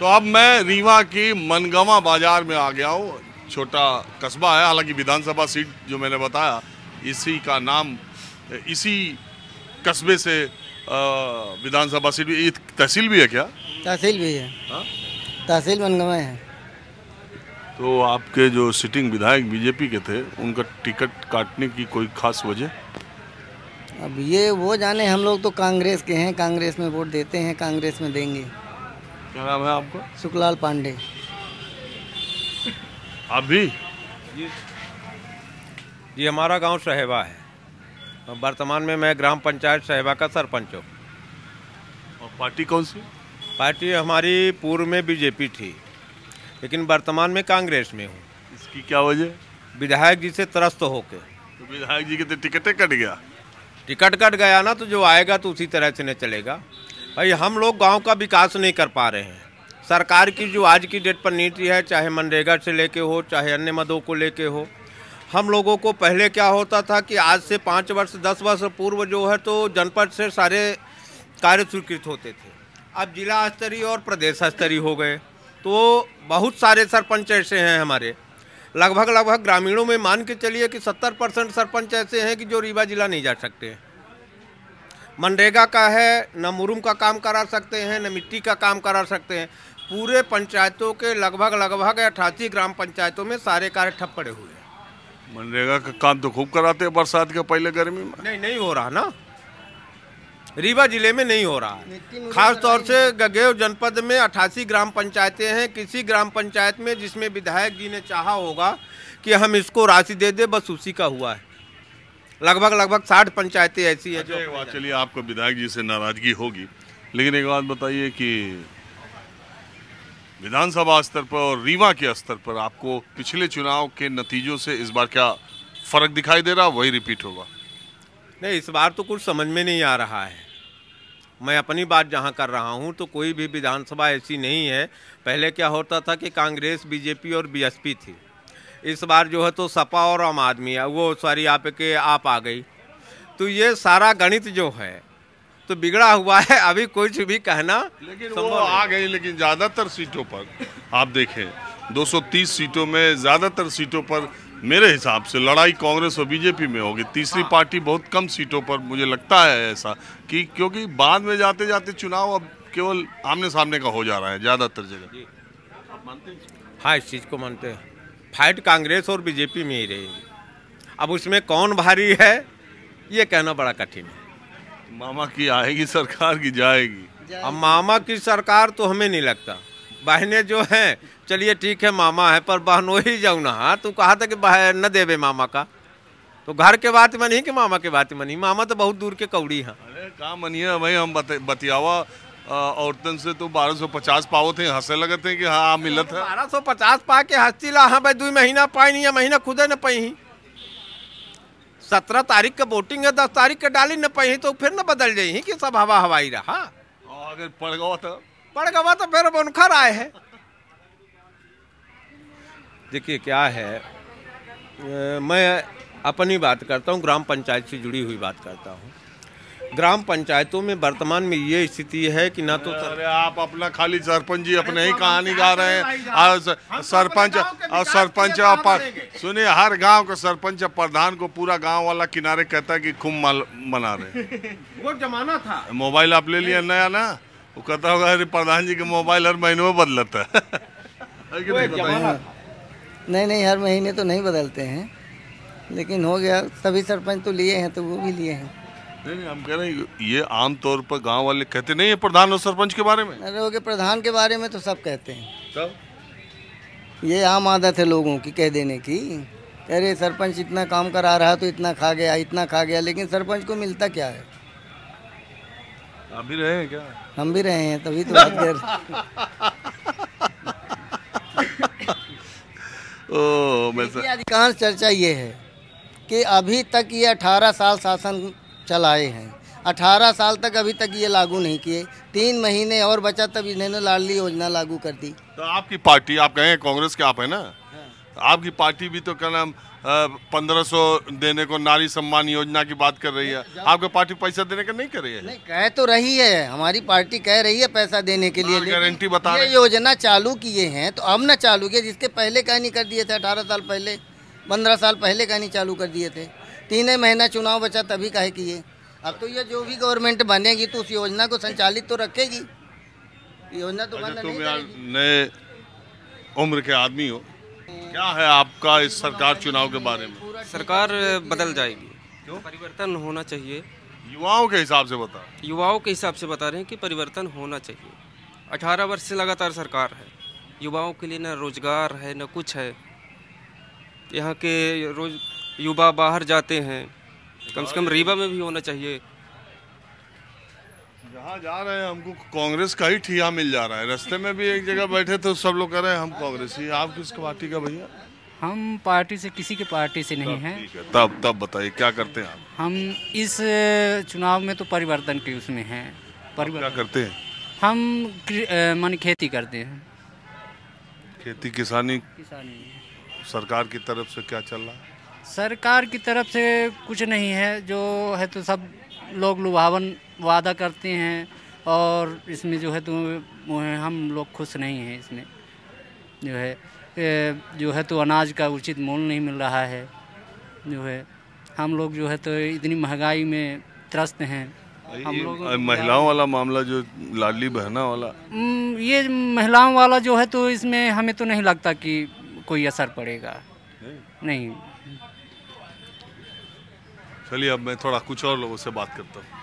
तो अब मैं रीवा की मनगवा बाज़ार में आ गया हूँ। छोटा कस्बा है हालाँकि विधानसभा सीट जो मैंने बताया इसी का नाम इसी कस्बे से विधानसभा सीट भी तहसील भी है क्या? तहसील भी है। हाँ? तहसील मनगवा है। तो आपके जो सिटिंग विधायक बीजेपी के थे उनका टिकट काटने की कोई खास वजह? अब ये वो जाने हम लोग तो कांग्रेस के हैं कांग्रेस में वोट देते हैं कांग्रेस में देंगे। क्या नाम है आपका? सुखलाल पांडे। आप भी? ये हमारा गाँव शहेबा है। और वर्तमान में मैं ग्राम पंचायत शहेबा का सरपंच हूँ। और पार्टी कौन सी? पार्टी हमारी पूर्व में बीजेपी थी लेकिन वर्तमान में कांग्रेस में हूँ। इसकी क्या वजह? विधायक जी से त्रस्त होके। तो विधायक जी के तो टिकटें कट गया। टिकट कट गया ना तो जो आएगा तो उसी तरह से न चलेगा। भाई, हम लोग गाँव का विकास नहीं कर पा रहे हैं। सरकार की जो आज की डेट पर नीति है, चाहे मनरेगा से लेके हो, चाहे अन्य मदों को लेके हो, हम लोगों को पहले क्या होता था कि आज से पाँच वर्ष, दस वर्ष पूर्व जो है तो जनपद से सारे कार्य स्वीकृत होते थे। अब जिला स्तरीय और प्रदेश स्तरीय हो गए तो बहुत सारे सरपंच ऐसे हैं हमारे। लगभग लगभग ग्रामीणों में मान के चलिए कि सत्तर परसेंट सरपंच ऐसे हैं कि जो रीवा जिला नहीं जा सकते। हैं मनरेगा का है न मुरुम का काम करा सकते हैं न मिट्टी का काम करा सकते हैं। पूरे पंचायतों के लगभग लगभग अठासी ग्राम पंचायतों में सारे कार्य ठप पड़े हुए हैं। मनरेगा का काम तो खूब कराते हैं बरसात के पहले गर्मी में। नहीं नहीं हो रहा ना। रीवा ज़िले में नहीं हो रहा। है खास तौर से गगेव जनपद में अठासी ग्राम पंचायतें हैं। किसी ग्राम पंचायत में जिसमें विधायक जी ने चाहा होगा कि हम इसको राशि दे दे बस उसी का हुआ है। लगभग लगभग साठ पंचायतें ऐसी हैं अच्छा, जो चलिए आपको विधायक जी से नाराज़गी होगी लेकिन एक बात बताइए कि विधानसभा स्तर पर और रीवा के स्तर पर आपको पिछले चुनाव के नतीजों से इस बार क्या फ़र्क दिखाई दे रहा वही रिपीट होगा? नहीं इस बार तो कुछ समझ में नहीं आ रहा है। मैं अपनी बात जहाँ कर रहा हूँ तो कोई भी विधानसभा ऐसी नहीं है। पहले क्या होता था कि कांग्रेस बीजेपी और बीएसपी थी। इस बार जो है तो सपा और आम आदमी वो सॉरी आपके आप आ गई। तो ये सारा गणित जो है तो बिगड़ा हुआ है अभी कुछ भी कहना लेकिन वो आ गई लेकिन ज़्यादातर सीटों पर आप देखें 230 सीटों में ज़्यादातर सीटों पर मेरे हिसाब से लड़ाई कांग्रेस और बीजेपी में होगी। तीसरी हाँ। पार्टी बहुत कम सीटों पर मुझे लगता है ऐसा कि क्योंकि बाद में जाते जाते चुनाव अब केवल आमने सामने का हो जा रहा है ज़्यादातर जगह। हाँ इस चीज़ को मानते हैं। फाइट कांग्रेस और बीजेपी में ही रहेगी अब उसमें कौन भारी है ये कहना बड़ा कठिन है। मामा की आएगी सरकार की जाएगी। अब मामा की सरकार तो हमें नहीं लगता। बहने जो हैं चलिए ठीक है मामा है पर बहन वही जाऊँ ना। हाँ तू कहा था कि न देवे मामा का। तो घर के बात में नहीं कि मामा के बात में नहीं? मामा तो बहुत दूर के कौड़ी हैं। अरे कहाँ मनिए भाई हम बत, बतियावा औरतन से तो 1250 पाओ थे हंसे लगे थे कि हाँ मिलत है। बारह सौ पचास पा के हस्ती ला हाँ भाई दो महीना पाई नहीं महीना खुदे न पाई सत्रह तारीख के वोटिंग है दस तारीख के डाली न पाई तो फिर न बदल जाई कि सब हवा हवाई रहा। और अगर पड़ गया तो? पड़ गवा तो फिर बनखर आए है। देखिए क्या है मैं अपनी बात करता हूँ ग्राम पंचायत से जुड़ी हुई बात करता हूँ। ग्राम पंचायतों में वर्तमान में ये स्थिति है कि ना तो सर, अरे आप अपना खाली सरपंच जी अपने ही कहानी गा रहे हैं। और सरपंच और सरपंच सुनिए हर गाँव का सरपंच प्रधान को पूरा गाँव वाला किनारे कहता है कि खूब मल- मना रहे वो जमाना था। मोबाइल आप ले लिया नया ना? वो कहता होगा अरे प्रधान जी के मोबाइल हर महीने में बदलता है। नहीं नहीं हर महीने तो नहीं बदलते हैं। लेकिन हो गया सभी सरपंच तो लिए हैं तो वो भी लिए हैं। नहीं नहीं हम कह रहे हैं ये आम तौर पर गाँव वाले कहते नहीं है प्रधान और सरपंच के बारे में? अरे गए प्रधान के बारे में तो सब कहते हैं। सब? ये आम आदत है लोगों की कह देने की। अरे सरपंच इतना काम करा रहा तो इतना खा गया इतना खा गया लेकिन सरपंच को मिलता क्या है? आप भी रहे हैं क्या? हम भी रहे हैं तभी तो बात कर अधिकांश चर्चा ये है कि अभी तक ये 18 साल शासन चलाए हैं। 18 साल तक अभी तक ये लागू नहीं किए। तीन महीने और बचा तब इन्होंने लाडली योजना लागू कर दी। तो आपकी पार्टी आप कहें कांग्रेस के आप है ना? आपकी पार्टी भी तो क्या नाम पंद्रह सौ देने को नारी सम्मान योजना की बात कर रही है। आपकी पार्टी पैसा देने का नहीं कर रही है? नहीं कह तो रही है। हमारी पार्टी कह रही है पैसा देने के लिए हाँ, गारंटी बता ये रहे योजना चालू किए हैं तो अब ना चालू किए जिसके पहले कह नहीं कर दिए थे अठारह साल पहले पंद्रह साल पहले कह नहीं चालू कर दिए थे। तीन ही महीना चुनाव बचा तभी काहे किए। अब तो ये जो भी गवर्नमेंट बनेगी तो उस योजना को संचालित तो रखेगी। योजना तो बंद अच्छा नहीं तुम नए उम्र के आदमी हो। क्या है आपका इस सरकार चुनाव के बारे में? सरकार बदल जाएगी। क्यों? परिवर्तन होना चाहिए। युवाओं के हिसाब से बता। युवाओं के हिसाब से बता रहे हैं कि परिवर्तन होना चाहिए। अठारह वर्ष से लगातार सरकार है। युवाओं के लिए न रोज़गार है न कुछ है। यहाँ के रोज युवा बाहर जाते हैं। कम से कम रीवा में भी होना चाहिए। जहाँ जा रहे हैं हमको कांग्रेस का ही ठिया मिल जा रहा है। रास्ते में भी एक जगह बैठे तो सब लोग कह रहे हैं हम कांग्रेस ही आप किस पार्टी का भैया? हम पार्टी से किसी के पार्टी से नहीं हैं। है। तब तब बताइए क्या करते हैं आप? हम इस चुनाव में तो परिवर्तन के उसमें हैं। क्या परिवर्तन। करते हैं? हम मान खेती करते हैं। खेती किसानी? किसानी। सरकार की तरफ़ से क्या चल रहा है? सरकार की तरफ़ से कुछ नहीं है जो है तो सब लोग लुभावन वादा करते हैं और इसमें जो है तो हम लोग खुश नहीं हैं इसमें। जो है जो है तो अनाज का उचित मूल्य नहीं मिल रहा है। जो है हम लोग जो है तो इतनी महँगाई में त्रस्त हैं। हम लोग महिलाओं वाला मामला जो लाडली बहना वाला। ये महिलाओं वाला जो है तो इसमें हमें तो नहीं लगता कि कोई असर पड़ेगा। नहीं, नहीं। चलिए अब मैं थोड़ा कुछ और लोगों से बात करता हूँ।